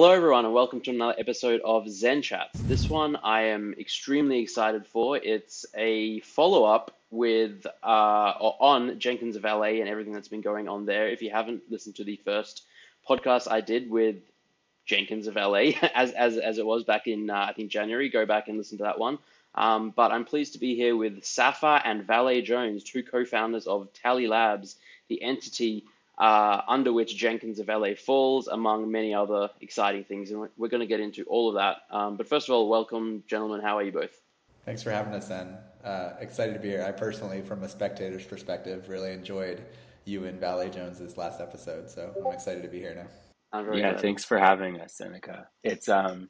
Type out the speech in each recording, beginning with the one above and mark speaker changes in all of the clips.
Speaker 1: Hello, everyone, and welcome to another episode of Zen Chats. This one I am extremely excited for. It's a follow up with uh, on Jenkins the Valet and everything that's been going on there. If you haven't listened to the first podcast I did with Jenkins the Valet, as as as it was back in uh, I think January, go back and listen to that one. Um, but I'm pleased to be here with Safa and Valet Jones, two co-founders of Tally Labs, the entity uh, under which Jenkins the Valet falls, among many other exciting things. And we're going to get into all of that. Um, but first of all, welcome, gentlemen. How are you both?
Speaker 2: Thanks for having us, then. Uh, excited to be here. I personally, from a spectator's perspective, really enjoyed you and Valet Jones's last episode. So I'm excited to be here now.
Speaker 3: yeah, glad. thanks for having us, Zeneca. It's um,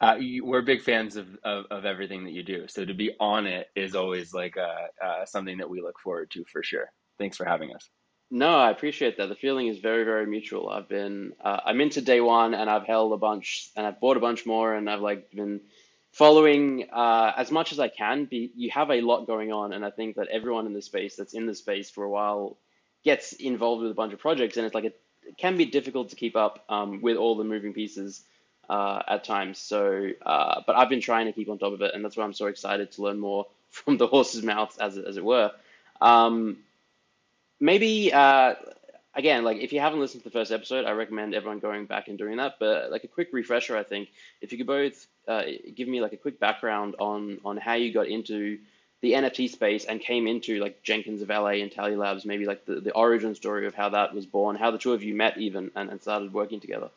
Speaker 3: uh, you, we're big fans of, of, of everything that you do. So to be on it is always like uh, uh, something that we look forward to for sure. Thanks for having us.
Speaker 1: No, I appreciate that. The feeling is very, very mutual. I've been, uh, I'm into day one, and I've held a bunch, and I've bought a bunch more, and I've like been following uh, as much as I can. Be you have a lot going on, and I think that everyone in the space that's in the space for a while gets involved with a bunch of projects, and it's like it, it can be difficult to keep up um, with all the moving pieces uh, at times. So, uh, but I've been trying to keep on top of it, and that's why I'm so excited to learn more from the horse's mouth, as as it were. Um, maybe uh, again, like if you haven't listened to the first episode, I recommend everyone going back and doing that. But like a quick refresher, I think if you could both uh, give me like a quick background on on how you got into the NFT space and came into like Jenkins the Valet and Tally Labs, maybe like the, the origin story of how that was born, how the two of you met even and, and started working together.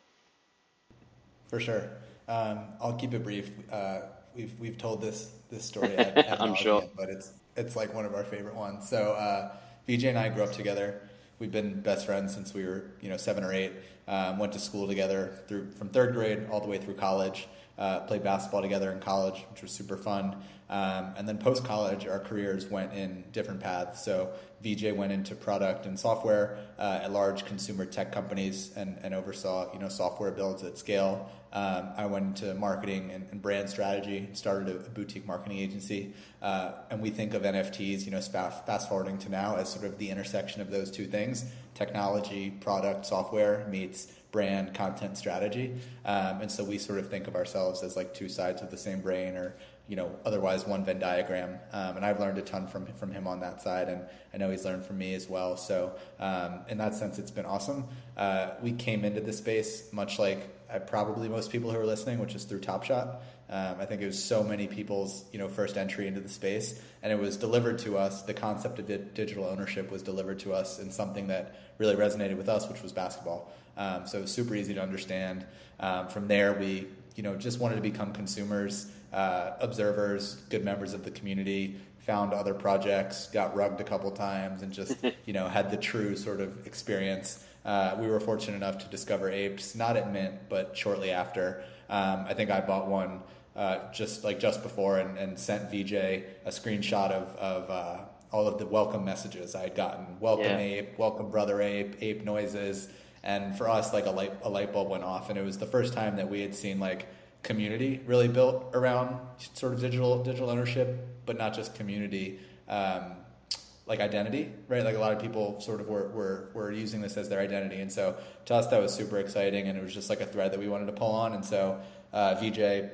Speaker 2: For sure. Um, I'll keep it brief. Uh, we've we've told this this story. At,
Speaker 1: I'm sure,
Speaker 2: but it's it's like one of our favorite ones. So. Uh, VJ and I grew up together. We've been best friends since we were, you know, seven or eight. Um, went to school together through from third grade all the way through college. Uh, played basketball together in college, which was super fun. Um, and then post college, our careers went in different paths. So VJ went into product and software uh, at large consumer tech companies and, and oversaw you know software builds at scale. Um, I went into marketing and, and brand strategy, started a, a boutique marketing agency, uh, and we think of NFTs, you know, fast forwarding to now as sort of the intersection of those two things: technology, product, software meets brand, content, strategy. Um, and so we sort of think of ourselves as like two sides of the same brain, or you know, otherwise one Venn diagram. Um, and I've learned a ton from from him on that side, and I know he's learned from me as well. So um, in that sense, it's been awesome. Uh, we came into the space much like uh, probably most people who are listening, which is through Top Shot. Um, I think it was so many people's you know first entry into the space, and it was delivered to us. The concept of digital ownership was delivered to us in something that really resonated with us, which was basketball. Um, so it was super easy to understand. Um, from there, we you know just wanted to become consumers uh, observers, good members of the community, found other projects, got rugged a couple times, and just you know had the true sort of experience. Uh, we were fortunate enough to discover apes, not at Mint, but shortly after. Um, I think I bought one uh, just like just before and, and, sent VJ a screenshot of, of uh, all of the welcome messages I had gotten. Welcome yeah. ape, welcome brother ape, ape noises. And for us, like a light, a light bulb went off, and it was the first time that we had seen like community really built around sort of digital digital ownership, but not just community, um, like identity, right? Like a lot of people sort of were, were were using this as their identity, and so to us that was super exciting, and it was just like a thread that we wanted to pull on, and so uh, VJ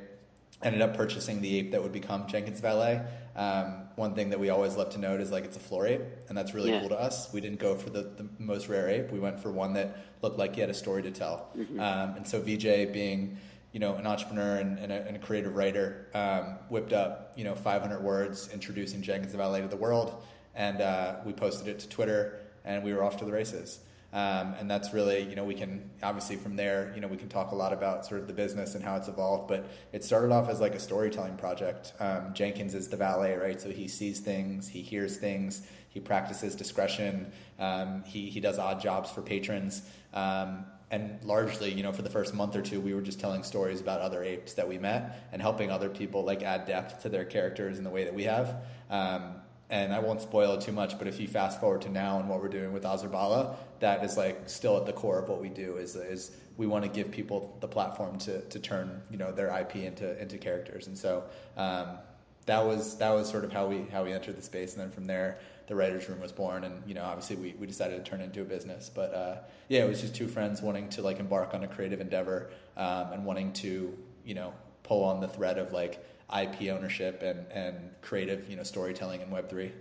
Speaker 2: ended up purchasing the ape that would become Jenkins Valet. Um, one thing that we always love to note is like it's a floor ape, and that's really yeah. cool to us. We didn't go for the, the most rare ape. We went for one that looked like he had a story to tell. Mm-hmm. Um, and so VJ being you know, an entrepreneur and, and, a, and a, creative writer, um, whipped up, you know, 500 words introducing Jenkins Valet to the world, and uh, we posted it to Twitter, and we were off to the races. Um, and that's really, you know, we can obviously from there, you know, we can talk a lot about sort of the business and how it's evolved. But it started off as like a storytelling project. Um, Jenkins is the valet, right? So he sees things, he hears things, he practices discretion, um, he he does odd jobs for patrons. Um, and largely, you know, for the first month or two, we were just telling stories about other apes that we met and helping other people like add depth to their characters in the way that we have. Um, and I won't spoil it too much, but if you fast forward to now and what we're doing with Azurbala, that is like still at the core of what we do. Is is we want to give people the platform to to turn you know their IP into into characters, and so um, that was that was sort of how we how we entered the space, and then from there the writers' room was born, and you know, obviously we, we decided to turn it into a business. But uh, yeah, it was just two friends wanting to like embark on a creative endeavor um, and wanting to you know pull on the thread of like IP ownership and and creative you know storytelling in Web three.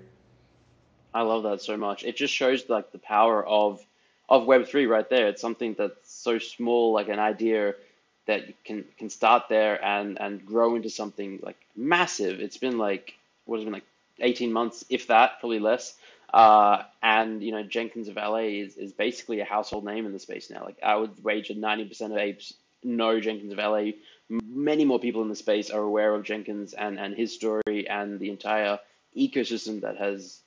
Speaker 1: I love that so much. It just shows like the power of of Web three right there. It's something that's so small, like an idea that can can start there and and grow into something like massive. It's been like what has been like 18 months, if that, probably less. Uh, and you know, Jenkins the Valet is, is basically a household name in the space now. Like I would wager 90% of apes know Jenkins the Valet. Many more people in the space are aware of Jenkins and, and his story and the entire ecosystem that has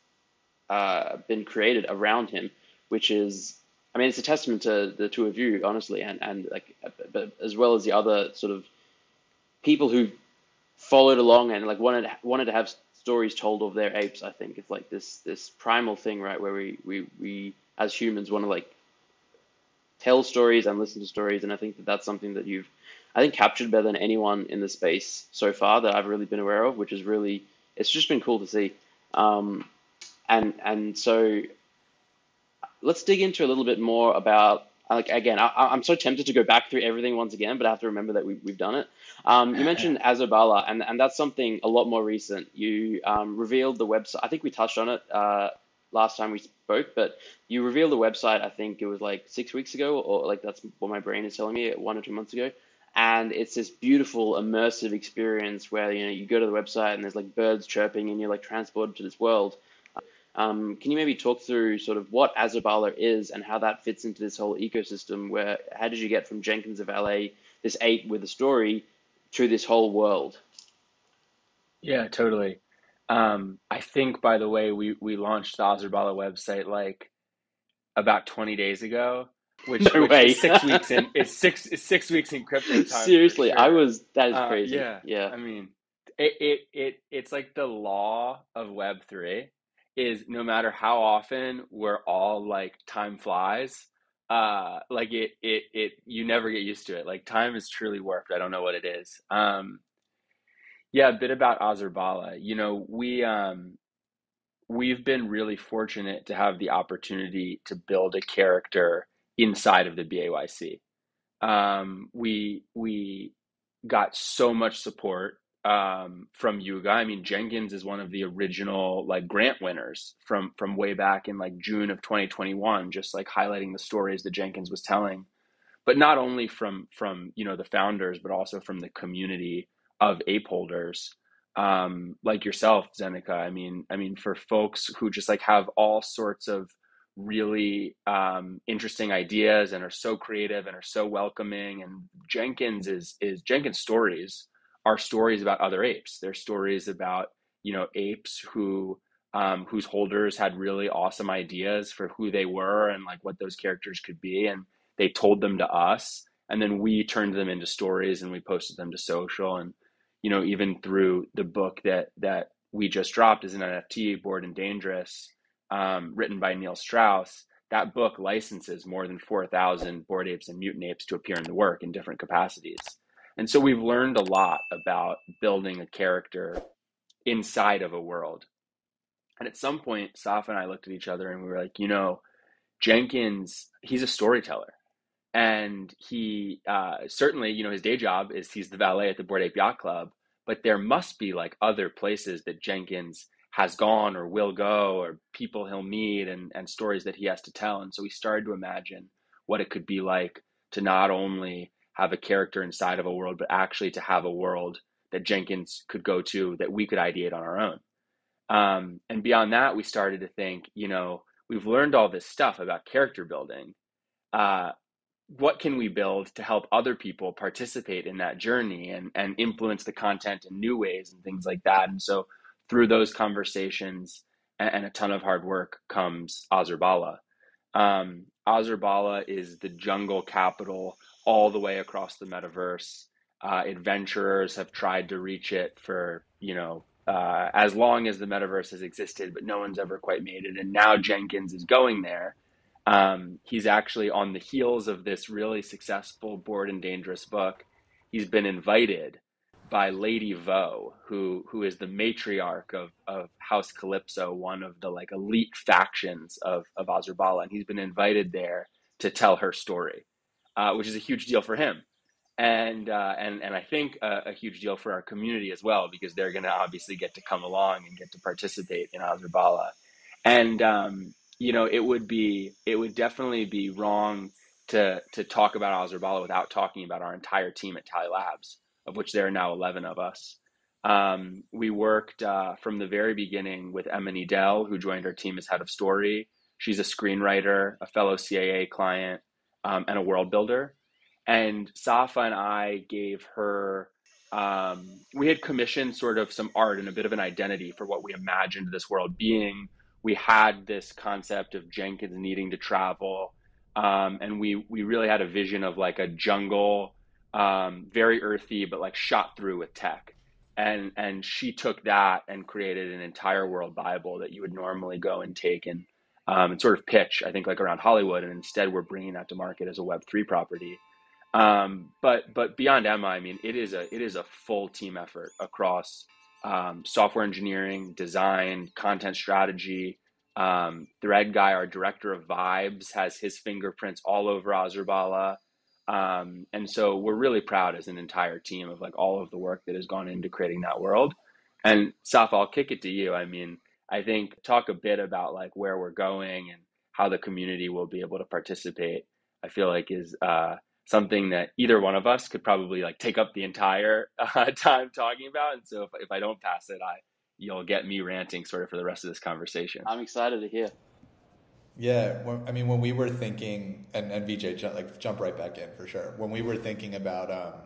Speaker 1: uh, been created around him, which is I mean, it's a testament to the two of you, honestly, and and like, but as well as the other sort of people who followed along and like wanted wanted to have stories told of their apes. I think it's like this this primal thing, right, where we we we as humans want to like tell stories and listen to stories, and I think that that's something that you've I think captured better than anyone in the space so far that I've really been aware of, which is really it's just been cool to see. Um, and and so let's dig into a little bit more about like again I, am so tempted to go back through everything once again but i have to remember that we, we've done it. Um, you mentioned Azurbala and, and that's something a lot more recent. You um, revealed the website i think we touched on it uh, last time we spoke but you revealed the website i think it was like six weeks ago or like that's what my brain is telling me one or two months ago and it's this beautiful immersive experience where you know you go to the website and there's like birds chirping and you're like transported to this world um, can you maybe talk through sort of what Azurbala is and how that fits into this whole ecosystem? Where how did you get from Jenkins the Valet, this ape with a story, to this whole world?
Speaker 3: Yeah, totally. Um, I think, by the way, we we launched the Azurbala website like about 20 days ago, which, no which way. is six weeks in. It's six it's six weeks in crypto time.
Speaker 1: Seriously,
Speaker 3: sure.
Speaker 1: I was that is uh, crazy.
Speaker 3: yeah,
Speaker 1: yeah.
Speaker 3: I mean, it, it it it's like the law of Web three is no matter how often we're all like time flies uh like it it it you never get used to it like time is truly warped i don't know what it is um yeah a bit about Azurbala you know we um we've been really fortunate to have the opportunity to build a character inside of the BAYC. Um, we we got so much support um, from Yuga. I mean, Jenkins is one of the original like grant winners from from way back in like June of 2021, just like highlighting the stories that Jenkins was telling. But not only from from you know the founders, but also from the community of ape holders um, like yourself, Zeneca. I mean, I mean, for folks who just like have all sorts of really um, interesting ideas and are so creative and are so welcoming. And Jenkins is is Jenkins stories are stories about other apes. They're stories about you know apes who um, whose holders had really awesome ideas for who they were and like what those characters could be, and they told them to us, and then we turned them into stories and we posted them to social, and you know even through the book that that we just dropped as an NFT, Bored and Dangerous, um, written by Neil Strauss. That book licenses more than 4,000 bored apes and mutant apes to appear in the work in different capacities. And so we've learned a lot about building a character inside of a world. And at some point, Saf and I looked at each other and we were like, you know, Jenkins, he's a storyteller. And he uh, certainly, you know, his day job is he's the valet at the Bored Ape Yacht Club, but there must be like other places that Jenkins has gone or will go or people he'll meet and, and stories that he has to tell. And so we started to imagine what it could be like to not only have a character inside of a world, but actually to have a world that Jenkins could go to that we could ideate on our own. Um, and beyond that, we started to think, you know, we've learned all this stuff about character building. Uh, what can we build to help other people participate in that journey and, and influence the content in new ways and things like that? And so through those conversations and, and a ton of hard work comes Azurbala. Um, Azurbala is the jungle capital all the way across the metaverse. Uh, adventurers have tried to reach it for you know uh, as long as the metaverse has existed, but no one's ever quite made it. And now Jenkins is going there. Um, he's actually on the heels of this really successful Bored and Dangerous book. He's been invited by Lady Vo, who who is the matriarch of, of House Calypso, one of the like elite factions of of Azurbala, and he's been invited there to tell her story, uh, which is a huge deal for him, and uh, and and I think a, a, huge deal for our community as well because they're going to obviously get to come along and get to participate in Azurbala, and um, you know it would be it would definitely be wrong to to talk about Azurbala without talking about our entire team at Tally Labs of which there are now 11 of us. Um, we worked uh, from the very beginning with Emily Dell, who joined our team as head of story. She's a screenwriter, a fellow CAA client, um, and a world builder. And Safa and I gave her, um, we had commissioned sort of some art and a bit of an identity for what we imagined this world being. We had this concept of Jenkins needing to travel. Um, and we, we really had a vision of like a jungle um, very earthy, but like shot through with tech. And and she took that and created an entire world Bible that you would normally go and take and um, and sort of pitch, I think, like around Hollywood. And instead, we're bringing that to market as a Web three property. Um, but but beyond Emma, I mean, it is a it is a full team effort across um, software engineering, design, content strategy. Um, Thread guy, our director of vibes, has his fingerprints all over Azurbala. Um, and so we're really proud as an entire team of like all of the work that has gone into creating that world. And Safa, I'll kick it to you. I mean, I think talk a bit about like where we're going and how the community will be able to participate. I feel like is uh, something that either one of us could probably like take up the entire uh, time talking about. And so if, if I don't pass it, I you'll get me ranting sort of for the rest of this conversation.
Speaker 1: I'm excited to hear.
Speaker 2: Yeah, I mean, when we were thinking, and, and VJ, like jump right back in for sure. When we were thinking about um,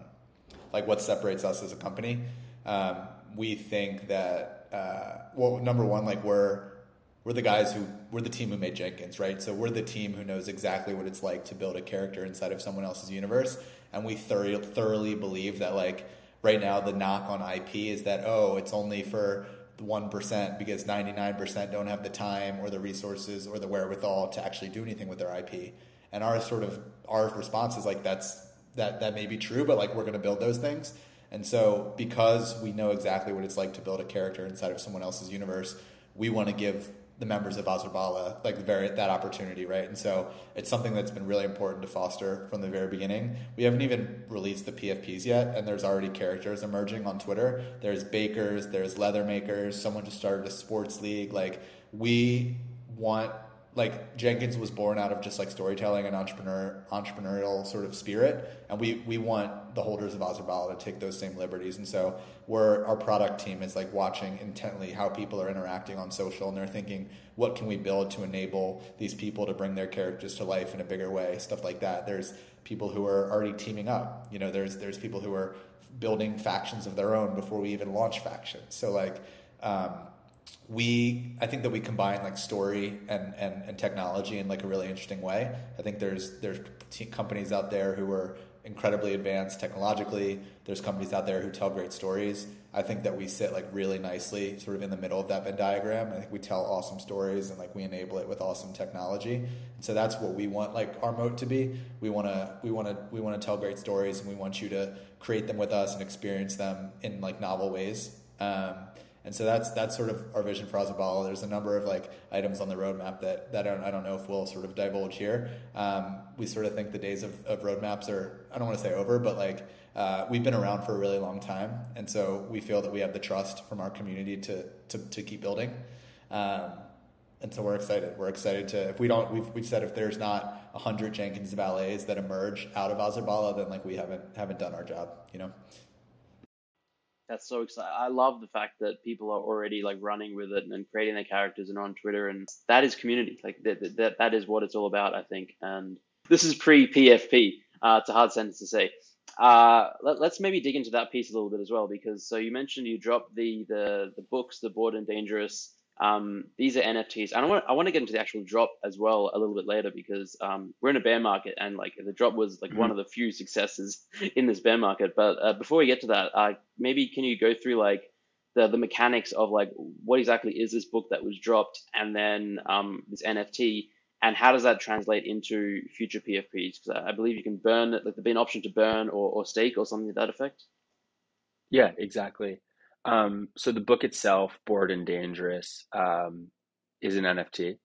Speaker 2: like what separates us as a company, um, we think that uh, well, number one, like we're we're the guys who we're the team who made Jenkins, right? So we're the team who knows exactly what it's like to build a character inside of someone else's universe, and we thoroughly thoroughly believe that like right now the knock on IP is that oh, it's only for 1% because 99% don't have the time or the resources or the wherewithal to actually do anything with their IP. And our sort of our response is like that's that that may be true, but like we're going to build those things. And so because we know exactly what it's like to build a character inside of someone else's universe, we want to give the members of Azurbala like the very that opportunity, right? And so it's something that's been really important to foster from the very beginning. We haven't even released the PFPs yet, and there's already characters emerging on Twitter. There's bakers, there's leather makers, someone just started a sports league. Like we want like Jenkins was born out of just like storytelling and entrepreneur entrepreneurial sort of spirit, and we we want the holders of Azurbala to take those same liberties. And so we're our product team is like watching intently how people are interacting on social, and they're thinking, what can we build to enable these people to bring their characters to life in a bigger way, stuff like that. There's people who are already teaming up. You know, there's there's people who are building factions of their own before we even launch factions. So like. Um, we I think that we combine like story and, and, and technology in like a really interesting way. I think there's there's companies out there who are incredibly advanced technologically. There's companies out there who tell great stories. I think that we sit like really nicely sort of in the middle of that Venn diagram. I think we tell awesome stories and like we enable it with awesome technology. And so that's what we want like our moat to be. We want to we want to we want to tell great stories and we want you to create them with us and experience them in like novel ways. Um, and so that's that's sort of our vision for Azurbala. There's a number of like items on the roadmap that, that I don't, I don't know if we'll sort of divulge here. Um, we sort of think the days of, of roadmaps are I don't want to say over, but like uh, we've been around for a really long time, and so we feel that we have the trust from our community to to, to keep building. Um, and so we're excited. We're excited to if we don't we've, we've said if there's not hundred Jenkins ballets that emerge out of Azurbala, then like we haven't haven't done our job, you know.
Speaker 1: That's so exciting. I love the fact that people are already like running with it and creating their characters and on Twitter, and that is community. Like that, that, that is what it's all about, I think. And this is pre PFP. Uh, it's a hard sentence to say. Uh, let, us maybe dig into that piece a little bit as well, because so you mentioned you dropped the the the books, the Bored and Dangerous um, these are NFTs, and I want I want to get into the actual drop as well a little bit later because um, we're in a bear market, and like the drop was like mm-hmm. one of the few successes in this bear market. But uh, before we get to that, uh, maybe can you go through like the the mechanics of like what exactly is this book that was dropped, and then um, this NFT, and how does that translate into future PFPs? Because I believe you can burn like there'd be an option to burn or, or stake or something to that effect.
Speaker 3: Yeah, exactly. Um, so the book itself, Bored and Dangerous, um, is an NFT.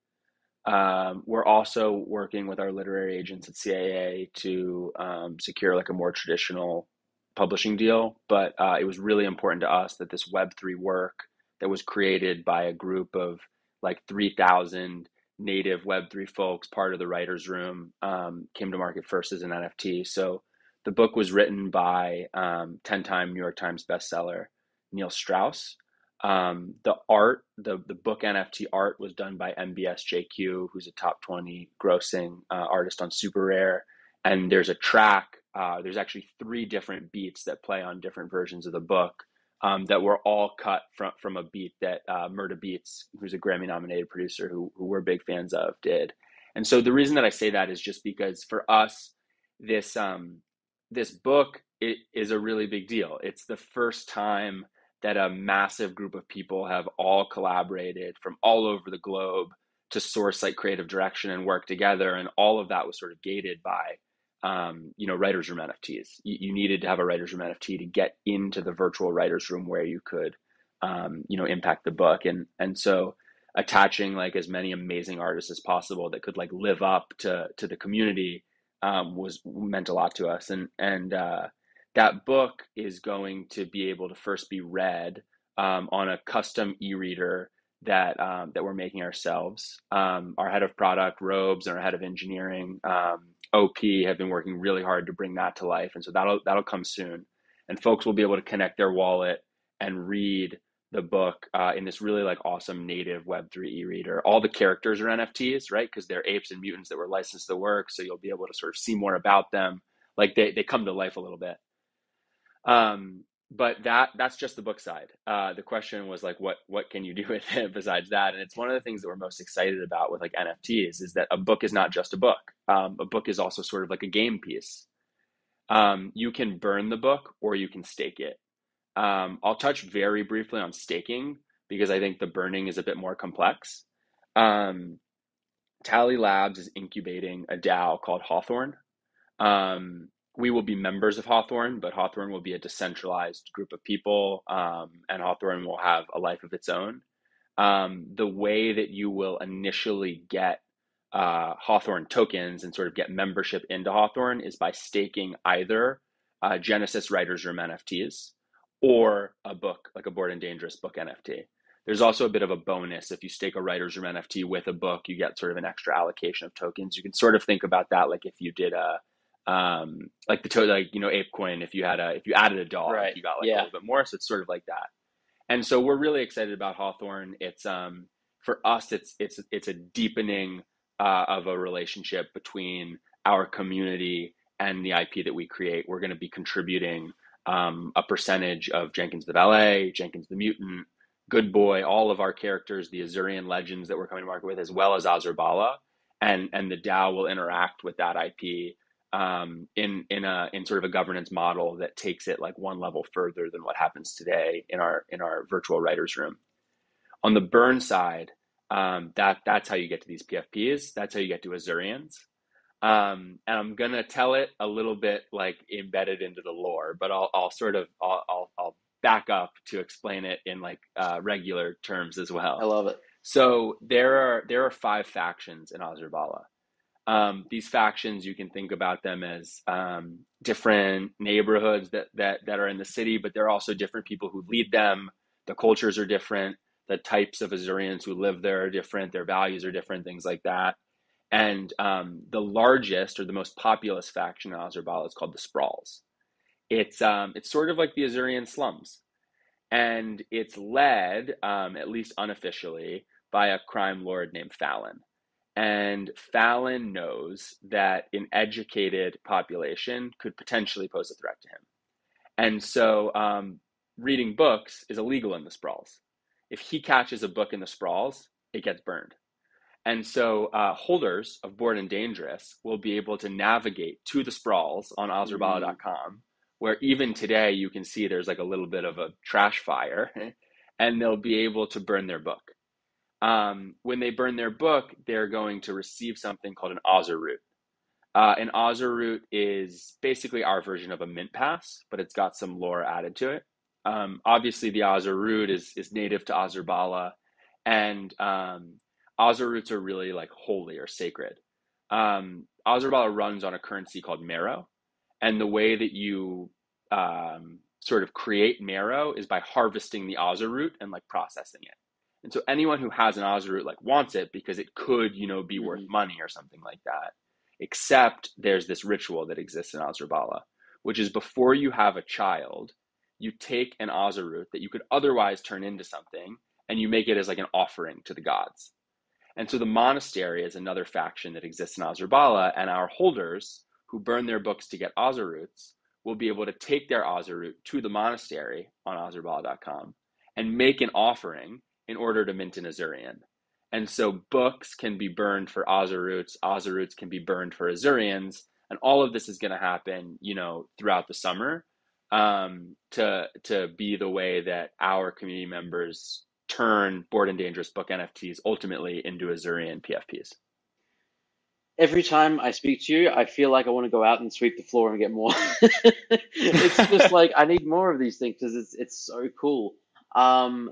Speaker 3: Um, we're also working with our literary agents at CAA to um, secure like a more traditional publishing deal. But uh, it was really important to us that this Web3 work that was created by a group of like 3,000 native Web3 folks, part of the writer's room, um, came to market first as an NFT. So the book was written by 10 um, time New York Times bestseller Neil Strauss. Um, the art, the, the book NFT art was done by MBS JQ, who's a top 20 grossing uh, artist on Super Rare. And there's a track, uh, there's actually three different beats that play on different versions of the book um, that were all cut from, from a beat that uh, Murda Beatz, who's a Grammy nominated producer who, who we're big fans of, did. And so the reason that I say that is just because for us, this, um, this book it is a really big deal. It's the first time that a massive group of people have all collaborated from all over the globe to source like creative direction and work together and all of that was sort of gated by um, you know writers room nfts you, you, needed to have a writers room nft to get into the virtual writers room where you could um, you know impact the book and and so attaching like as many amazing artists as possible that could like live up to to the community um, was meant a lot to us and and uh, that book is going to be able to first be read um, on a custom e-reader that um, that we're making ourselves. Um, our head of product, Robes, and our head of engineering, um, OP, have been working really hard to bring that to life, and so that'll that'll come soon. And folks will be able to connect their wallet and read the book uh, in this really like awesome native Web3 e-reader. All the characters are NFTs, right? Because they're apes and mutants that were licensed to work, so you'll be able to sort of see more about them. Like they they come to life a little bit. Um, but that that's just the book side. Uh, the question was like, what what can you do with it besides that? And it's one of the things that we're most excited about with like NFTs is that a book is not just a book. Um, a book is also sort of like a game piece. Um, you can burn the book or you can stake it. Um, I'll touch very briefly on staking because I think the burning is a bit more complex. Um, Tally Labs is incubating a DAO called Hawthorne. Um, we will be members of Hawthorne, but Hawthorne will be a decentralized group of people, um, and Hawthorne will have a life of its own. Um, the way that you will initially get uh, Hawthorne tokens and sort of get membership into Hawthorne is by staking either uh, Genesis Writers Room NFTs or a book, like a Bored and Dangerous book NFT. There's also a bit of a bonus if you stake a Writers Room NFT with a book, you get sort of an extra allocation of tokens. You can sort of think about that like if you did a um, like the to- like you know ApeCoin. If you had a if you added a dog, right. you got like yeah. a little bit more. So it's sort of like that. And so we're really excited about Hawthorne. It's um for us, it's it's it's a deepening uh, of a relationship between our community and the IP that we create. We're going to be contributing um, a percentage of Jenkins the Valet, Jenkins the Mutant, Good Boy, all of our characters, the Azurian legends that we're coming to market with, as well as Azurbala. And, and the DAO will interact with that IP um, in in a in sort of a governance model that takes it like one level further than what happens today in our in our virtual writers room. On the burn side, um, that that's how you get to these PFPs. That's how you get to Azurians. Um, and I'm gonna tell it a little bit like embedded into the lore, but I'll I'll sort of I'll I'll, I'll back up to explain it in like uh, regular terms as well.
Speaker 1: I love it.
Speaker 3: So there are there are five factions in Azurbala. Um, these factions, you can think about them as um, different neighborhoods that, that, that are in the city, but there are also different people who lead them. The cultures are different. The types of Azurians who live there are different. Their values are different, things like that. And um, the largest or the most populous faction in Azurbala is called the Sprawls. It's, um, it's sort of like the Azurian slums. And it's led, um, at least unofficially, by a crime lord named Fallon. And Fallon knows that an educated population could potentially pose a threat to him. And so um, reading books is illegal in the sprawls. If he catches a book in the sprawls, it gets burned. And so uh, holders of Bored and Dangerous will be able to navigate to the sprawls on mm-hmm. where even today you can see there's like a little bit of a trash fire, and they'll be able to burn their book um, when they burn their book, they're going to receive something called an Author root. Uh, an Author root is basically our version of a mint pass, but it's got some lore added to it. um, obviously the Ozer root is is native to Azurbala, and um, roots are really like holy or sacred. Um, runs on a currency called marrow, and the way that you um, sort of create marrow is by harvesting the Ozer root and like processing it. And so anyone who has an Ozer like wants it because it could, you know, be worth mm-hmm. money or something like that. Except there's this ritual that exists in Azurbala, which is before you have a child, you take an Ozer that you could otherwise turn into something and you make it as like an offering to the gods. And so the monastery is another faction that exists in Azurbala, and our holders who burn their books to get roots will be able to take their root to the monastery on azurbala.com and make an offering in order to mint an Azurian. And so books can be burned for Ozer roots can be burned for Azurians, and all of this is going to happen, you know, throughout the summer um, to to be the way that our community members turn bored and dangerous book NFTs ultimately into Azurian PFPs.
Speaker 1: Every time I speak to you, I feel like I want to go out and sweep the floor and get more. it's just like I need more of these things because it's it's so cool. Um,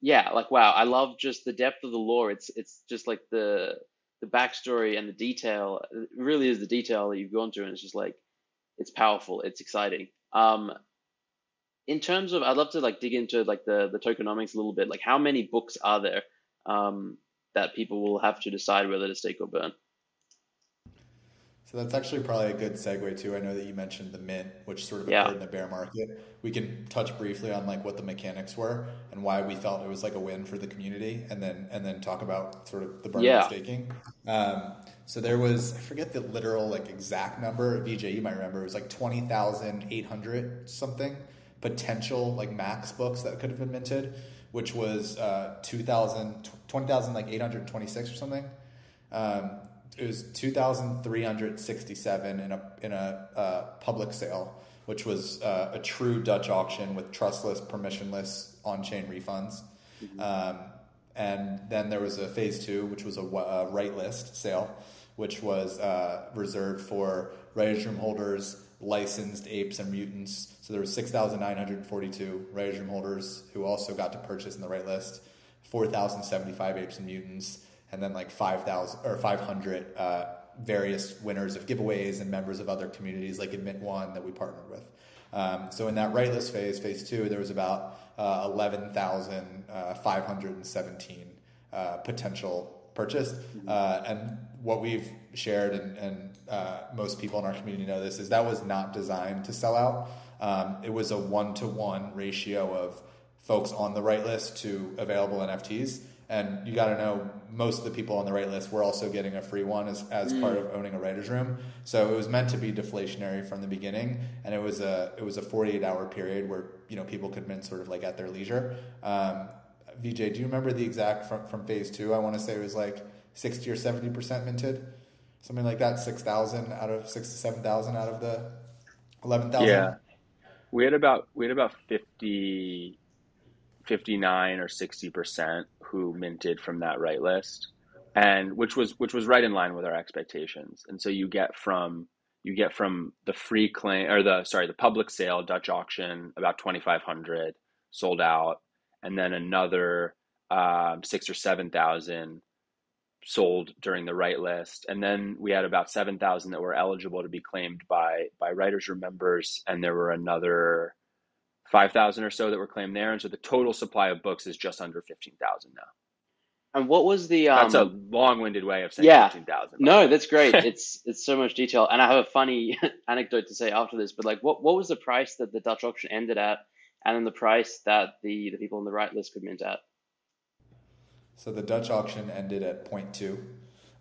Speaker 1: yeah, like wow, I love just the depth of the lore. It's it's just like the the backstory and the detail. It really is the detail that you've gone through, and it's just like it's powerful. It's exciting. Um, in terms of, I'd love to like dig into like the the tokenomics a little bit. Like, how many books are there um, that people will have to decide whether to stake or burn?
Speaker 2: So that's actually probably a good segue too. I know that you mentioned the mint, which sort of yeah. occurred in the bear market. We can touch briefly on like what the mechanics were and why we felt it was like a win for the community, and then and then talk about sort of the burn yeah. staking. Um, so there was I forget the literal like exact number. VJ, you might remember it was like twenty thousand eight hundred something potential like max books that could have been minted, which was uh, 2,000, 20,000 like 826 or something. Um, it was 2,367 in a in a uh, public sale, which was uh, a true Dutch auction with trustless, permissionless on-chain refunds. Mm-hmm. Um, and then there was a phase two, which was a, a write list sale, which was uh, reserved for writers room holders, licensed apes and mutants. So there were 6,942 writers room holders who also got to purchase in the write list, 4,075 apes and mutants, and then like 5,000 or 500 uh, various winners of giveaways and members of other communities like Admit One that we partnered with. Um, so in that write list phase, phase two, there was about uh, 11,517 uh, uh, potential purchased. Uh, and what we've shared, and, and uh, most people in our community know this, is that was not designed to sell out. Um, it was a one to one ratio of folks on the write list to available NFTs. And you got to know most of the people on the write list were also getting a free one as, as mm. part of owning a writer's room. So it was meant to be deflationary from the beginning, and it was a it was a 48 hour period where you know people could mint sort of like at their leisure. Um, VJ, do you remember the exact from, from phase two? I want to say it was like 60 or 70 percent minted, something like that. Six thousand out of six to seven thousand out of the eleven thousand.
Speaker 3: Yeah, we had about we had about 50 59 or 60 percent who minted from that right list and which was which was right in line with our expectations. And so you get from you get from the free claim or the sorry the public sale dutch auction about 2500 sold out and then another um, six or seven thousand sold during the right list. And then we had about 7000 that were eligible to be claimed by by writers room members and there were another 5,000 or so that were claimed there. And so the total supply of books is just under 15,000 now.
Speaker 1: And what was the? Um,
Speaker 3: that's a long-winded way of saying yeah, 15,000.
Speaker 1: No, that's great. it's it's so much detail, and I have a funny anecdote to say after this. But like, what what was the price that the Dutch auction ended at, and then the price that the the people on the right list could mint at?
Speaker 2: So the Dutch auction ended at 0.2,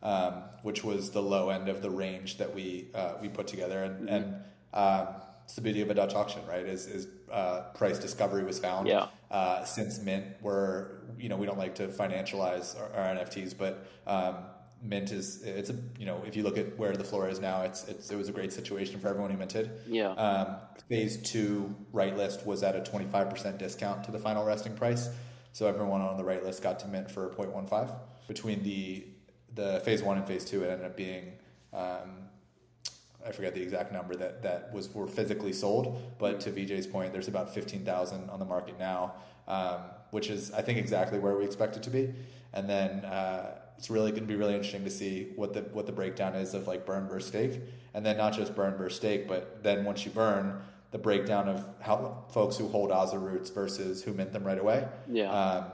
Speaker 2: um, which was the low end of the range that we uh, we put together, and mm-hmm. and um, it's the beauty of a Dutch auction, right? Is is uh, price discovery was found.
Speaker 1: Yeah.
Speaker 2: Uh, since Mint, where you know we don't like to financialize our, our NFTs, but um, Mint is it's a you know if you look at where the floor is now, it's, it's it was a great situation for everyone who minted.
Speaker 1: Yeah.
Speaker 2: Um, phase two right list was at a twenty five percent discount to the final resting price, so everyone on the right list got to mint for 0.15. Between the the phase one and phase two, it ended up being um, I forget the exact number that that was were physically sold, but to VJ's point, there's about fifteen thousand on the market now, um, which is I think exactly where we expect it to be. And then uh, it's really going to be really interesting to see what the what the breakdown is of like burn versus stake, and then not just burn versus stake, but then once you burn, the breakdown of how folks who hold Ozer roots versus who mint them right away.
Speaker 1: Yeah.
Speaker 2: Um,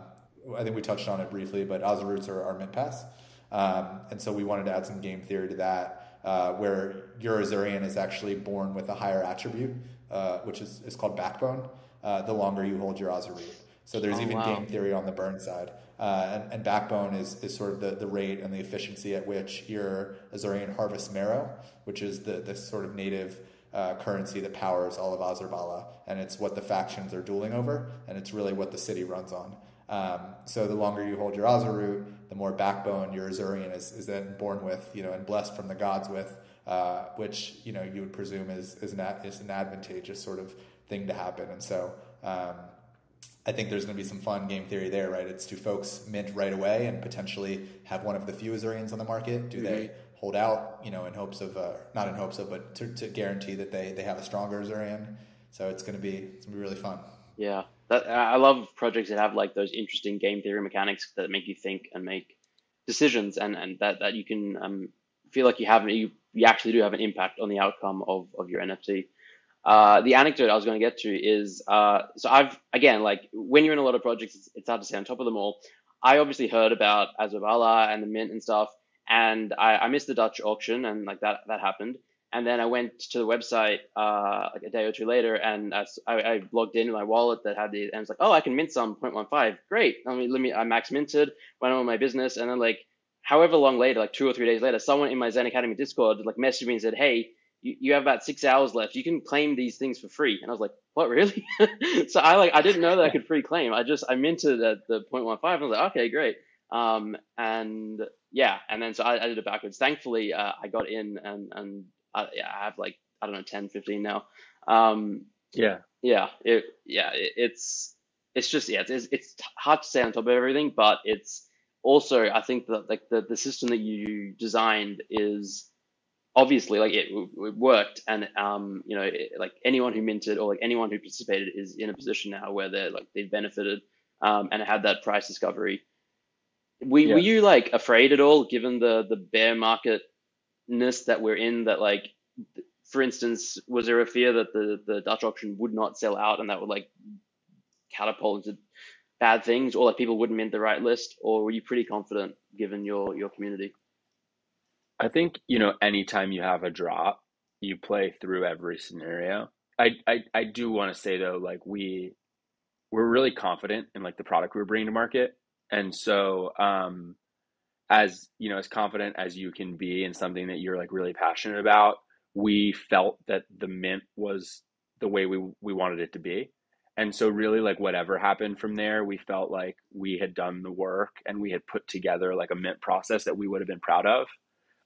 Speaker 2: I think we touched on it briefly, but Ozer roots are our mint pass, um, and so we wanted to add some game theory to that, uh, where your Azurian is actually born with a higher attribute, uh, which is, is called backbone. Uh, the longer you hold your root. So there's
Speaker 1: Oh,
Speaker 2: even
Speaker 1: wow.
Speaker 2: game theory on the burn side. Uh, and, and backbone is, is sort of the, the rate and the efficiency at which your Azurian harvests marrow, which is the, the sort of native uh, currency that powers all of Azurbala. And it's what the factions are dueling over, and it's really what the city runs on. Um, so the longer you hold your Azer root, the more backbone your Azurian is, is then born with, you know, and blessed from the gods with, uh, which, you know, you would presume is, is, an, ad- is an advantageous sort of thing to happen. And so, um, I think there's going to be some fun game theory there, right? It's do folks mint right away and potentially have one of the few Azurians on the market? Do they hold out, you know, in hopes of, uh, not in hopes of, but to, to guarantee that they, they have a stronger Azurian? So it's going to be, it's going to be really fun.
Speaker 1: Yeah, that I love projects that have like those interesting game theory mechanics that make you think and make decisions, and and that that you can um, feel like you have you you actually do have an impact on the outcome of of your NFT. Uh, the anecdote I was going to get to is uh, so I've again like when you're in a lot of projects, it's, it's hard to stay on top of them all. I obviously heard about Azurbala and the mint and stuff, and I, I missed the Dutch auction and like that that happened. And then I went to the website uh, like a day or two later, and I, I logged in my wallet that had the, and it's like, oh, I can mint some 0.15. Great. I mean, let me, I max minted, went on my business, and then like, however long later, like two or three days later, someone in my Zen Academy Discord like messaged me and said, hey, you, you have about six hours left. You can claim these things for free. And I was like, what, really? so I like, I didn't know that I could free claim. I just, I minted at the 0.15. I was like, okay, great. Um, and yeah, and then so I, I did it backwards. Thankfully, uh, I got in and, and I, yeah, I have like, I don't know, 10, 15 now. Um,
Speaker 3: Yeah.
Speaker 1: yeah, it, yeah, it, it's, it's just, yeah, it's, it's hard to stay on top of everything, but it's also, I think that like the, the system that you designed is obviously like it, it worked. And, um, you know, it, like anyone who minted or like anyone who participated is in a position now where they're like, they've benefited, um, and had that price discovery. Were,
Speaker 3: Yeah.
Speaker 1: were you like afraid at all given the, the bear market ness that we're in that like for instance was there a fear that the the dutch auction would not sell out and that would like catapult into bad things or like people wouldn't mint the right list or were you pretty confident given your your community
Speaker 3: I think, you know, anytime you have a drop, you play through every scenario. I, I, I do want to say though, like we we're really confident in like the product we're bringing to market. And so um as you know, as confident as you can be in something that you're like really passionate about, we felt that the mint was the way we we wanted it to be. And so really like whatever happened from there, we felt like we had done the work and we had put together like a mint process that we would have been proud of.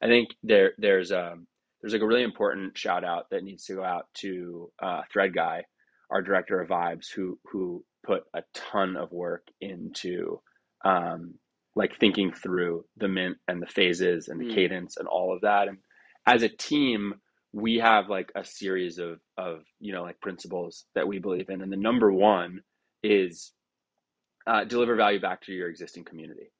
Speaker 3: I think there there's um there's like a really important shout out that needs to go out to uh, Thread Guy, our director of vibes, who who put a ton of work into um, like thinking through the mint and the phases and the
Speaker 1: Mm.
Speaker 3: cadence and all of that. And as a team, we have like a series of of you know like principles that we believe in, and the number one is uh, deliver value back to your existing community.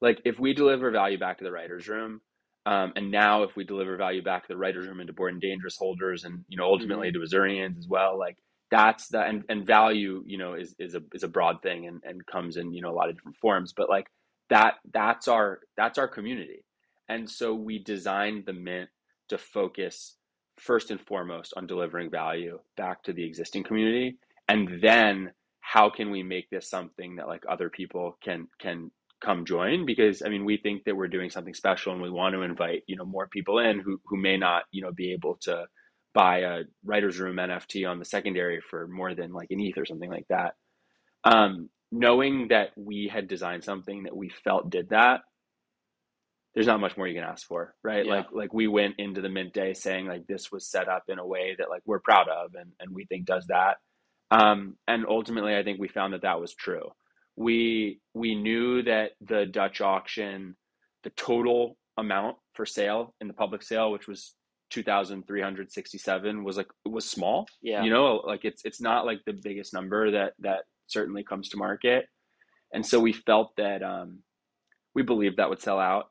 Speaker 3: Like if we deliver value back to the writers' room, um, and now if we deliver value back to the writers' room and to Bored and dangerous holders, and you know ultimately to Azurians as well, like that's the and, and value you know is is a is a broad thing and, and comes in you know a lot of different forms, but like that that's our that's our community, and so we designed the mint to focus first and foremost on delivering value back to the existing community, and then how can we make this something that like other people can can come join? Because i mean we think that we're doing something special and we want to invite you know more people in who who may not you know be able to buy a writers room nft on the secondary for more than like an eth or something like that. Um knowing that we had designed something that we felt did that there's not much more you can ask for right
Speaker 1: Yeah.
Speaker 3: like like we went into the mint day saying like this was set up in a way that like we're proud of and and we think does that um and ultimately i think we found that that was true we we knew that the Dutch auction, the total amount for sale in the public sale, which was 2,367 was like was small.
Speaker 1: Yeah.
Speaker 3: You know, like it's it's not like the biggest number that that certainly comes to market, and so we felt that um, we believed that would sell out,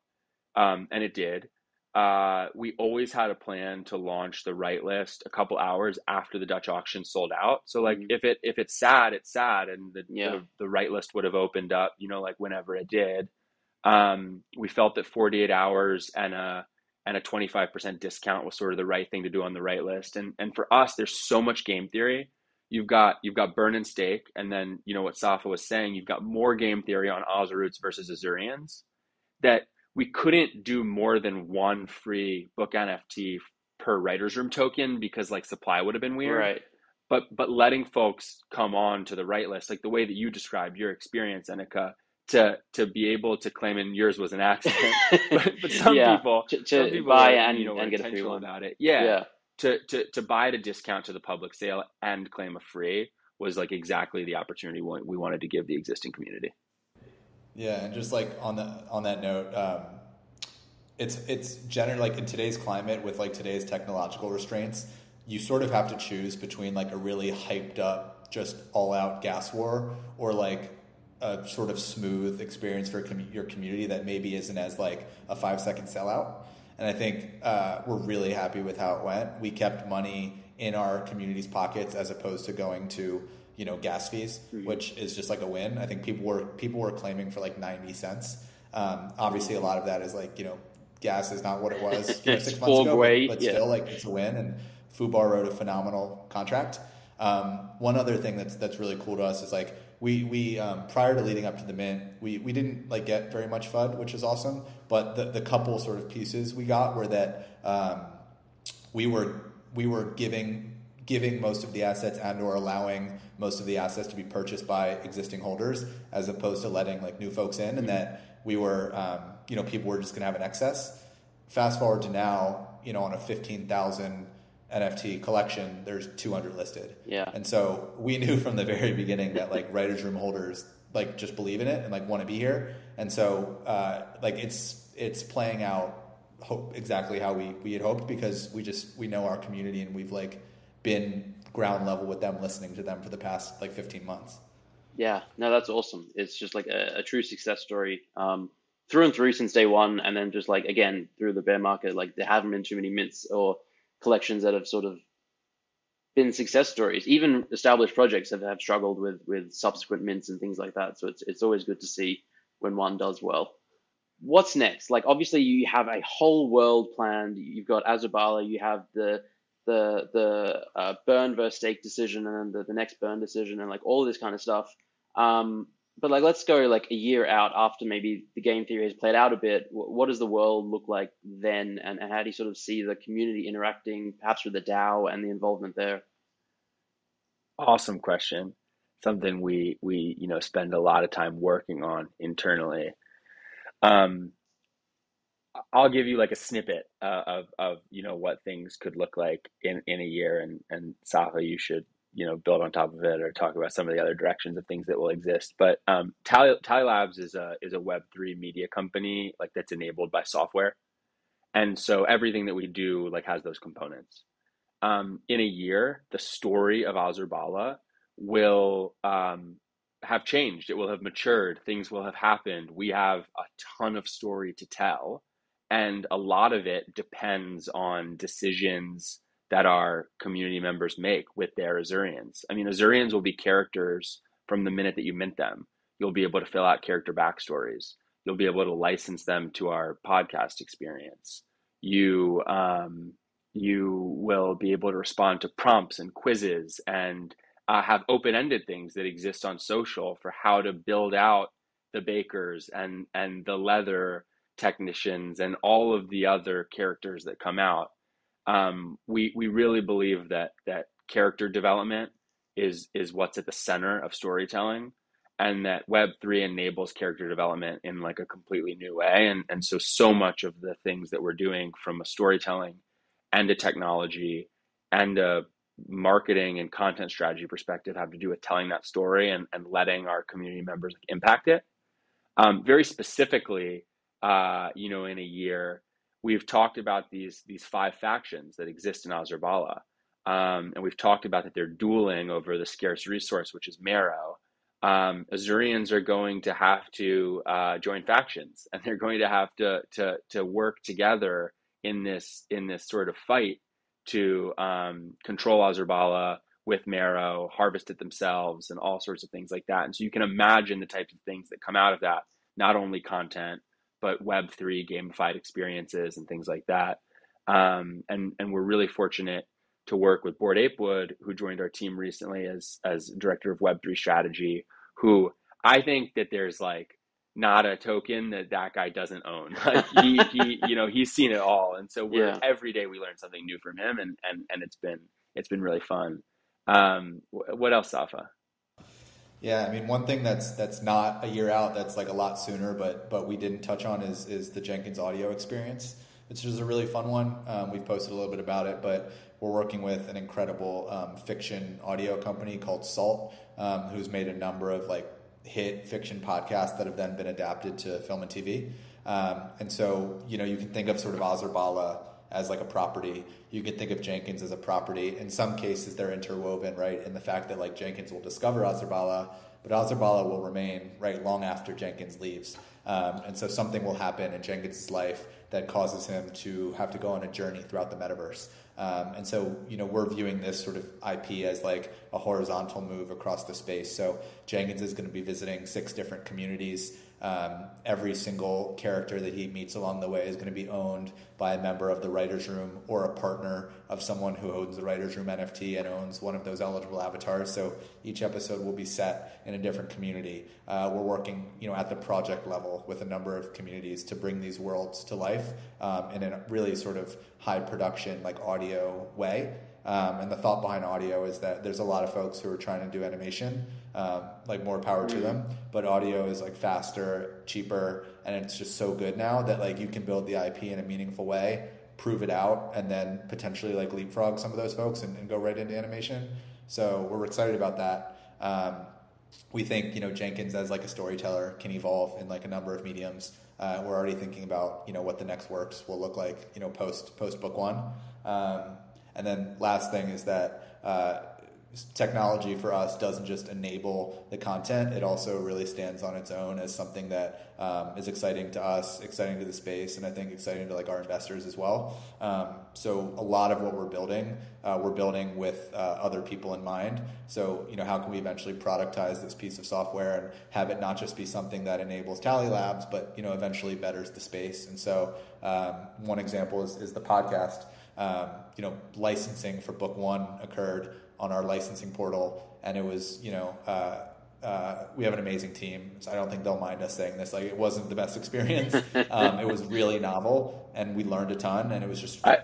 Speaker 3: um, and it did. Uh, we always had a plan to launch the right list a couple hours after the Dutch auction sold out. So like
Speaker 1: Mhm.
Speaker 3: if it if it's sad, it's sad, and the,
Speaker 1: Yeah.
Speaker 3: the the right list would have opened up, you know, like whenever it did. Um, we felt that 48 hours and a and a 25% discount was sort of the right thing to do on the right list. And and for us, there's so much game theory. You've got you've got burn and stake, and then you know what Safa was saying. You've got more game theory on Azurroots versus Azurians that we couldn't do more than one free book NFT per writers room token because like supply would have been weird.
Speaker 1: Right.
Speaker 3: But but letting folks come on to the right list, like the way that you described your experience, Anika, to to be able to claim and yours was an accident. but, but some
Speaker 1: Yeah.
Speaker 3: people
Speaker 1: To,
Speaker 3: some people
Speaker 1: buy
Speaker 3: are,
Speaker 1: and,
Speaker 3: you know,
Speaker 1: and get a free one.
Speaker 3: about it. Yeah.
Speaker 1: Yeah.
Speaker 3: To, to to buy at a discount to the public sale and claim a free was like exactly the opportunity we wanted to give the existing community.
Speaker 2: Yeah, and just like on the on that note, um, it's it's generally like in today's climate with like today's technological restraints, you sort of have to choose between like a really hyped up, just all out gas war, or like a sort of smooth experience for commu- your community that maybe isn't as like a five second sellout. And I think uh, we're really happy with how it went. We kept money in our community's pockets as opposed to going to you know gas fees, which is just like a win. I think people were people were claiming for like ninety cents. Um, obviously, a lot of that is like you know gas is not what it was you know, six months ago,
Speaker 1: weight,
Speaker 2: but, but
Speaker 1: yeah.
Speaker 2: still like it's a win. And Fubar wrote a phenomenal contract. Um, one other thing that's that's really cool to us is like we we um, prior to leading up to the mint, we we didn't like get very much FUD, which is awesome. But the the couple sort of pieces we got were that um, we were we were giving giving most of the assets and or allowing most of the assets to be purchased by existing holders as opposed to letting like new folks in and that we were um, you know people were just going to have an excess. Fast forward to now you know on a 15000 nft collection there's 200 listed.
Speaker 1: Yeah.
Speaker 2: and so we knew from the very beginning that like writers room holders like just believe in it and like want to be here. And so uh, like it's it's playing out hope exactly how we, we had hoped because we just we know our community and we've like been ground level with them listening to them for the past like 15 months
Speaker 1: Yeah, no, that's awesome. It's just like a, a true success story um, through and through since day one, and then just like again through the bear market, like there haven't been too many mints or collections that have sort of been success stories. Even established projects have, have struggled with with subsequent mints and things like that. So it's it's always good to see when one does well. What's next? Like obviously you have a whole world planned. You've got Azurbala, you have the the the uh, burn versus stake decision, and then the, the next burn decision, and like all this kind of stuff. Um, but like, let's go like a year out after maybe the game theory has played out a bit. What, what does the world look like then, and, and how do you sort of see the community interacting, perhaps with the DAO and the involvement there?
Speaker 3: Awesome question. Something we we you know spend a lot of time working on internally. Um, I'll give you like a snippet uh, of of you know what things could look like in in a year, and and Safa, you should you know build on top of it or talk about some of the other directions of things that will exist. But um, Tally, Tally Labs is a is a Web three media company like that's enabled by software, and so everything that we do like has those components. Um, in a year, the story of Azurbala will um, have changed. It will have matured. Things will have happened. We have a ton of story to tell, and a lot of it depends on decisions that our community members make with their Azurians. I mean, Azurians will be characters from the minute that you mint them. You'll be able to fill out character backstories. You'll be able to license them to our podcast experience. You um, you will be able to respond to prompts and quizzes and uh, have open-ended things that exist on social for how to build out the bakers and and the leather technicians and all of the other characters that come out. Um, we we really believe that that character development is is what's at the center of storytelling and that web 3 enables character development in like a completely new way. And and so so much of the things that we're doing from a storytelling and a technology and a marketing and content strategy perspective have to do with telling that story and, and letting our community members impact it um, very specifically uh, you know in a year we've talked about these these five factions that exist in Azurbala, um, and we've talked about that they're dueling over the scarce resource, which is marrow. Um, Azurians are going to have to uh, join factions, and they're going to have to to to work together in this in this sort of fight to um, control Azurbala with marrow, harvest it themselves, and all sorts of things like that. And so you can imagine the types of things that come out of that, not only content, but Web3 gamified experiences and things like that. Um, and, and we're really fortunate to work with Board Ape Wood, who joined our team recently as, as director of Web3 strategy, who I think that there's like not a token that that guy doesn't own. Like he, he you know, he's seen it all. And so we're, yeah. every day we learn something new from him and, and, and it's been, it's been really fun. Um, what else, Safa?
Speaker 2: Yeah, I mean, one thing that's that's not a year out, that's like a lot sooner, but but we didn't touch on is is the Jenkins audio experience, which is a really fun one. Um, we've posted a little bit about it, but we're working with an incredible um, fiction audio company called Salt, um, who's made a number of like hit fiction podcasts that have then been adapted to film and TV. Um, and so, you know, you can think of sort of Azurbala as like a property. You can think of Jenkins as a property. In some cases, they're interwoven, right? In the fact that like Jenkins will discover Azurbala, but Azurbala will remain right long after Jenkins leaves. Um, and so something will happen in Jenkins' life that causes him to have to go on a journey throughout the metaverse. Um, and so, you know, we're viewing this sort of IP as like a horizontal move across the space. So Jenkins is going to be visiting six different communities um, every single character that he meets along the way is going to be owned by a member of the writers' room or a partner of someone who owns the writers' room NFT and owns one of those eligible avatars. So each episode will be set in a different community. Uh, we're working, you know, at the project level with a number of communities to bring these worlds to life um, in a really sort of high production, like audio way. Um, and the thought behind audio is that there's a lot of folks who are trying to do animation, um, like more power to them. But audio is like faster, cheaper, and it's just so good now that like you can build the IP in a meaningful way, prove it out, and then potentially like leapfrog some of those folks and, and go right into animation. So we're excited about that. Um, we think you know Jenkins as like a storyteller can evolve in like a number of mediums. Uh, we're already thinking about you know what the next works will look like you know post post book one. Um, and then last thing is that uh, technology for us doesn't just enable the content; it also really stands on its own as something that um, is exciting to us, exciting to the space, and I think exciting to like our investors as well. Um, so a lot of what we're building, uh, we're building with uh, other people in mind. So you know, how can we eventually productize this piece of software and have it not just be something that enables Tally Labs, but you know, eventually betters the space. And so um, one example is, is the podcast um, you know, licensing for book one occurred on our licensing portal, and it was, you know, uh, uh, we have an amazing team, so I don't think they'll mind us saying this. Like, it wasn't the best experience. Um, it was really novel, and we learned a ton, and it was just, I,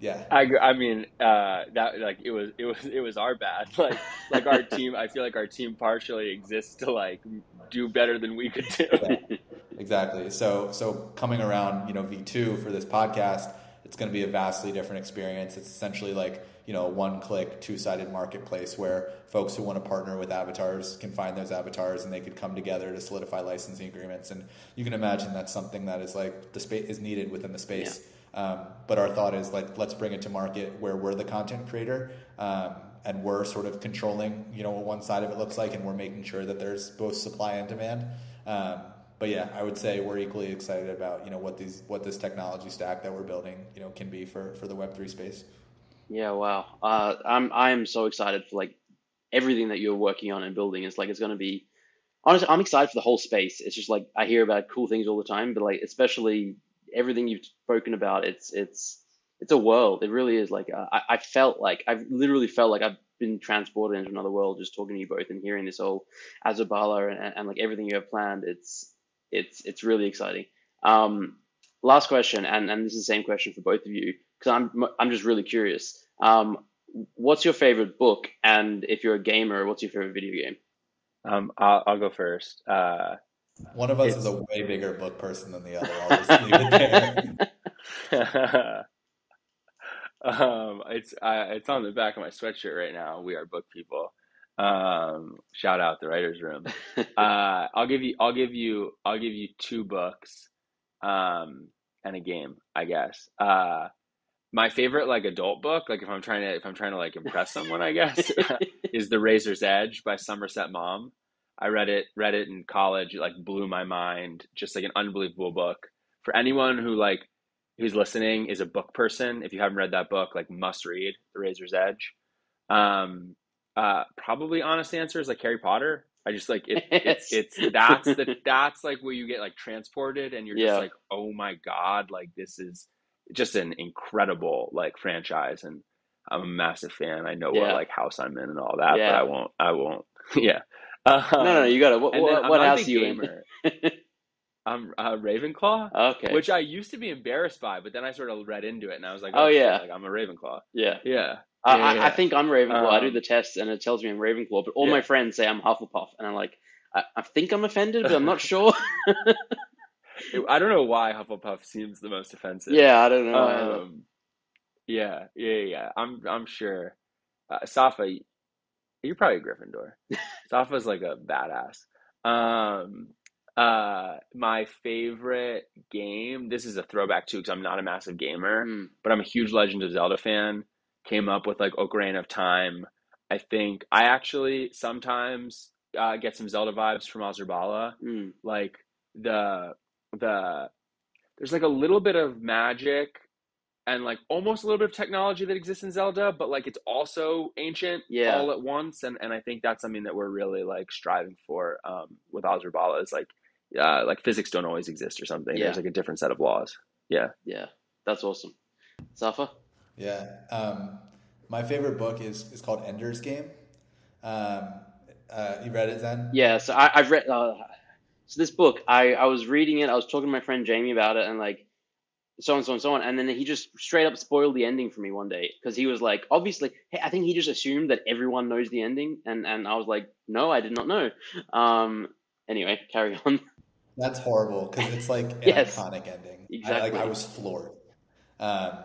Speaker 2: yeah.
Speaker 3: I, I mean, uh, that like it was it was it was our bad. Like like our team, I feel like our team partially exists to like do better than we could do.
Speaker 2: Yeah, exactly. So so coming around, you know, V two for this podcast it's going to be a vastly different experience. It's essentially like you know one click two sided marketplace where folks who want to partner with avatars can find those avatars and they could come together to solidify licensing agreements. And you can imagine that's something that is like the space is needed within the space. Yeah. Um, but our thought is like let's bring it to market where we're the content creator. Um, and we're sort of controlling, you know, what one side of it looks like, and we're making sure that there's both supply and demand. Um, but yeah, I would say we're equally excited about you know what these what this technology stack that we're building you know can be for for the Web three space.
Speaker 1: Yeah, wow. Uh, I'm I am so excited for like everything that you're working on and building. It's like it's going to be honestly, I'm excited for the whole space. It's just like I hear about cool things all the time, but like especially everything you've spoken about, it's it's it's a world. It really is. Like uh, I, I felt like I've literally felt like I've been transported into another world just talking to you both and hearing this whole Azurbala and, and like everything you have planned. It's it's it's really exciting. Um, last question, and, and this is the same question for both of you because I'm I'm just really curious. Um, what's your favorite book, and if you're a gamer, what's your favorite video game?
Speaker 3: Um, I'll, I'll go first. Uh,
Speaker 2: One of us is a way bigger book person than the other. I'll just leave it
Speaker 3: there. um, it's uh, it's on the back of my sweatshirt right now. We are book people. Um, shout out the writers' room. uh, I'll give you, I'll give you, I'll give you two books. Um, and a game, I guess. Uh, my favorite like adult book, like if I'm trying to if I'm trying to like impress someone, I guess, is The Razor's Edge by Somerset Maugham. I read it read it in college. It like blew my mind. Just like an unbelievable book. For anyone who like who's listening is a book person, if you haven't read that book, like must read The Razor's Edge. Um, uh, probably honest answer is like Harry Potter. I just like it, it's it's that's the that's like where you get like transported and you're
Speaker 1: Yeah.
Speaker 3: just like oh my god like this is just an incredible like franchise and I'm a massive fan. I know
Speaker 1: Yeah.
Speaker 3: what like house I'm in and all that, but I won't I won't yeah. Um,
Speaker 1: no, no, you got it. What, what, what house you in?
Speaker 3: I'm uh, Ravenclaw,
Speaker 1: Okay.
Speaker 3: which I used to be embarrassed by, but then I sort of read into it and I was like,
Speaker 1: Oh,
Speaker 3: shit,
Speaker 1: yeah.
Speaker 3: like I'm a Ravenclaw.
Speaker 1: yeah.
Speaker 3: Yeah, Yeah,
Speaker 1: I,
Speaker 3: yeah.
Speaker 1: I think I'm Ravenclaw. I do
Speaker 3: Um,
Speaker 1: the test and it tells me I'm Ravenclaw, but all my friends say I'm Hufflepuff, and I'm like, I, I think I'm offended, but I'm not sure.
Speaker 3: I don't know why Hufflepuff seems the most offensive.
Speaker 1: yeah, I don't know.
Speaker 3: Um, yeah, yeah, yeah. I'm, I'm sure. Uh, Safa, you're probably a Gryffindor. Safa's like a badass. Um, uh, my favorite game. This is a throwback too, because I'm not a massive gamer,
Speaker 1: Hmm.
Speaker 3: but I'm a huge Legend of Zelda fan. Came up with like Ocarina of Time. I think I actually sometimes uh, get some Zelda vibes from Azurbala
Speaker 1: Hmm.
Speaker 3: like the the there's like a little bit of magic and like almost a little bit of technology that exists in Zelda, but like it's also ancient
Speaker 1: Yeah.
Speaker 3: all at once. And and I think that's something that we're really like striving for um, with Azurbala is like uh, like physics don't always exist or something.
Speaker 1: Yeah.
Speaker 3: There's like a different set of laws. Yeah.
Speaker 1: Yeah, that's awesome. Safa?
Speaker 2: Yeah. Um, my favorite book is is called Ender's Game. Um, uh, you read it, then?
Speaker 1: Yeah, so I, I've read. Uh, so this book, I, I was reading it. I was talking to my friend Jamie about it, and like so and so and so on. And then he just straight up spoiled the ending for me one day because he was like, obviously, hey, I think he just assumed that everyone knows the ending, and and I was like, no, I did not know. Um. Anyway, carry on.
Speaker 2: That's horrible because it's like an
Speaker 1: Yes.
Speaker 2: iconic ending. I,
Speaker 1: Exactly.
Speaker 2: like I was floored. Um,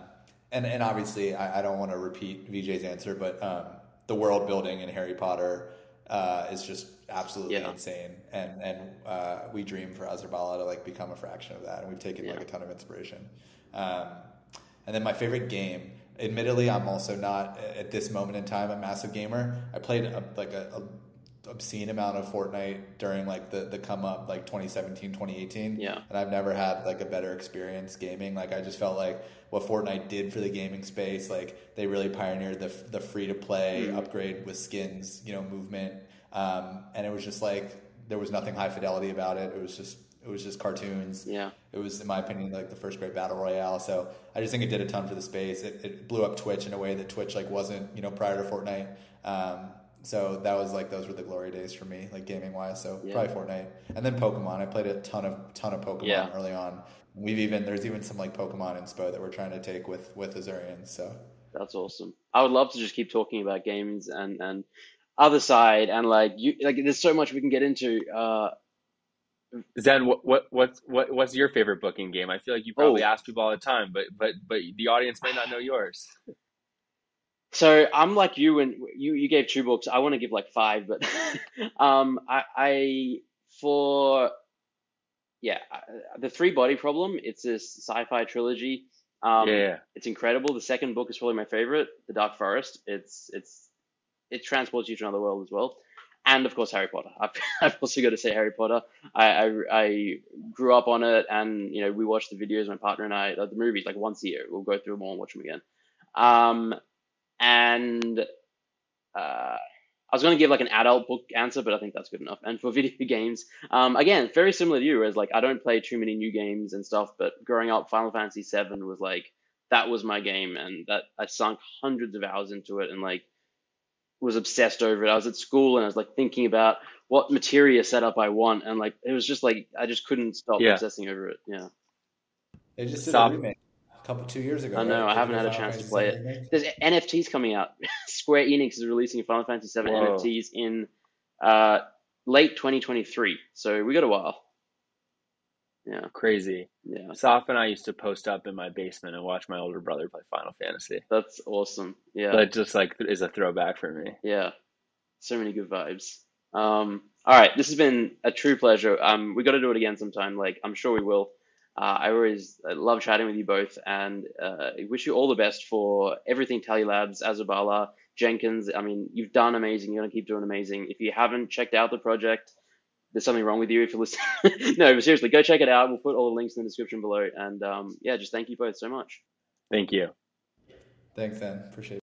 Speaker 2: and and obviously I, I don't want to repeat VJ's answer, but um, the world building in Harry Potter uh, is just absolutely
Speaker 1: Yeah.
Speaker 2: insane. And and uh, we dream for Azurbala to like become a fraction of that, and we've taken like a ton of inspiration. Um, and then my favorite game. Admittedly, I'm also not at this moment in time a massive gamer. I played a, like a, a obscene amount of Fortnite during like the, the come up like 2017 2018
Speaker 1: Yeah.
Speaker 2: and I've never had like a better experience gaming. Like I just felt like what Fortnite did for the gaming space like they really pioneered the, the free to play
Speaker 1: Mhm.
Speaker 2: upgrade with skins you know movement. Um, and it was just like there was nothing high fidelity about it. It was just it was just cartoons.
Speaker 1: Yeah.
Speaker 2: it was in my opinion like the first great battle royale. So i just think it did a ton for the space. It, it blew up twitch in a way that twitch like wasn't you know prior to fortnite. Um, so that was like those were the glory days for me like gaming wise so
Speaker 1: Yeah.
Speaker 2: probably fortnite and then pokemon i played a ton of ton of pokemon
Speaker 1: Yeah.
Speaker 2: early on we've even there's even some like pokemon inspo that we're trying to take with with azurians so
Speaker 1: That's awesome. I would love to just keep talking about games and and other side and like you like there's so much we can get into. Uh,
Speaker 3: Zen, what, what what's what what's your favorite booking game? I feel like you probably
Speaker 1: Oh.
Speaker 3: ask people all the time, but but but the audience may not know yours.
Speaker 1: So I'm like you and you you gave two books. I want to give like five, but um I I for yeah the three body problem. It's this sci-fi trilogy. Um,
Speaker 3: yeah.
Speaker 1: It's incredible. The second book is probably my favorite, The Dark Forest. It's it's it transports you to another world as well, and of course Harry Potter. I've, I've also got to say Harry Potter. I, I I grew up on it, and you know we watch the videos. My partner and I, the movies, like once a year. We'll go through them all and watch them again. Um, and uh, I was going to give like an adult book answer, but I think that's good enough. And for video games, um, again, very similar to you, as like I don't play too many new games and stuff. But growing up, Final Fantasy VII was like that was my game, and that I sunk hundreds of hours into it, and like was obsessed over it. I was at school and I was like thinking about what materia setup I want, and like it was just like I just couldn't stop
Speaker 3: Yeah.
Speaker 1: obsessing over it. Yeah,
Speaker 2: they just did
Speaker 3: Stop.
Speaker 2: a remake a couple two years ago
Speaker 1: I know,
Speaker 2: right?
Speaker 1: I haven't had a chance to play
Speaker 2: it. remake.
Speaker 1: there's NFTs coming out. Square Enix is releasing Final Fantasy VII
Speaker 3: Whoa.
Speaker 1: NFTs in uh, late 2023, so we got a while. Yeah,
Speaker 3: Crazy.
Speaker 1: yeah,
Speaker 3: Soph and I used to post up in my basement and watch my older brother play Final Fantasy.
Speaker 1: that's awesome. Yeah,
Speaker 3: That just like is a throwback for me.
Speaker 1: Yeah, so many good vibes. Um, all right, this has been a true pleasure. Um, we got to do it again sometime. Like I'm sure we will. Uh, I always love chatting with you both, and uh, wish you all the best for everything Tally Labs, Azurbala, Jenkins. I mean, you've done amazing. You're gonna keep doing amazing. If you haven't checked out the project, there's something wrong with you if you're listening. no, but seriously, go check it out. We'll put all the links in the description below. And um, yeah, just thank you both so much.
Speaker 3: Thank you.
Speaker 2: Thanks, Dan. Appreciate it.